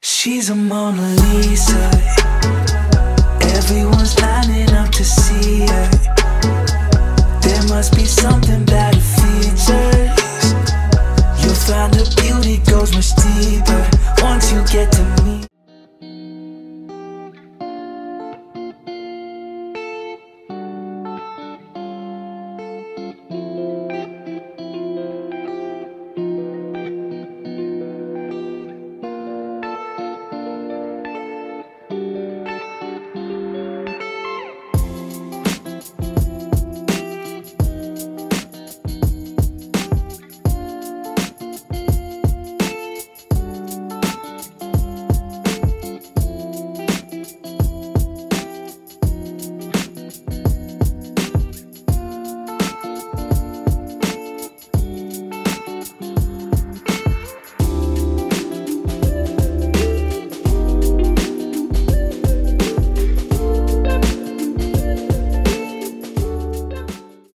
She's a Mona Lisa. Everyone's lining up to see her. There must be something about her features. You'll find her beauty goes much deeper